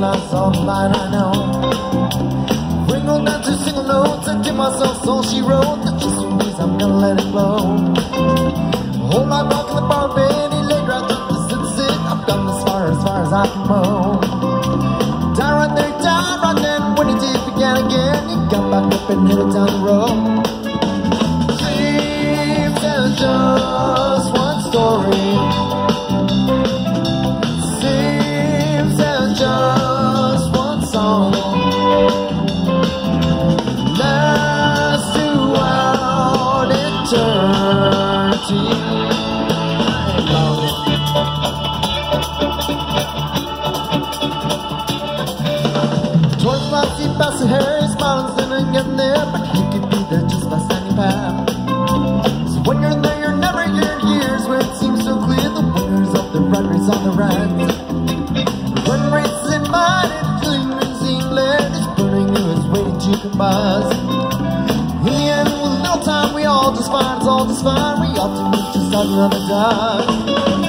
that's all the line I know. Ring on down to single notes and give myself all she wrote. The just means I'm gonna let it blow. Whole night rock in the bar he laid right to the sunset. I've done as far as far as I can mow. Die right there, die right then. When he did begin again, he got back up and headed down the road. Seems there's just one story. There, could be there just by standing by. So when you're there, you're never here years where it seems so clear the winners of the run race on the right. Run race is in mind, and Cleveland's England is burning you, it's waiting to come. In the end, with little time, we all just fine, it's all just fine. We to meet just another time.